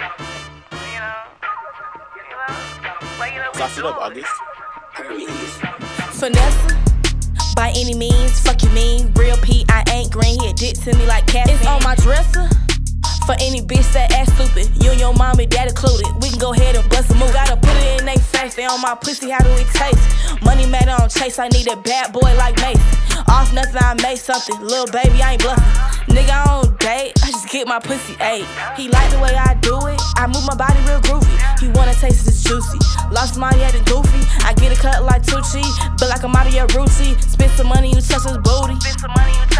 like, you know, you know, like, you know, Sauce it up, August. Finesse by any means, fuck you mean. Real P, I ain't green. He a dick to me like caffeine. It's on my dresser. For any bitch that act stupid, you and your mommy, dad included. We can go ahead and bust a move. Gotta put it in they face. They on my pussy, how do it taste? Money matter on chase. I need a bad boy like Mase. Off nothing, I made something. Little baby, I ain't bluffing. My pussy ate. He like the way I do it. I move my body real groovy. He wanna taste this juicy. Lost money at the goofy. I get it cut like Tucci. But like I'm out of your Spend some money, you touch his booty. Spend some money, you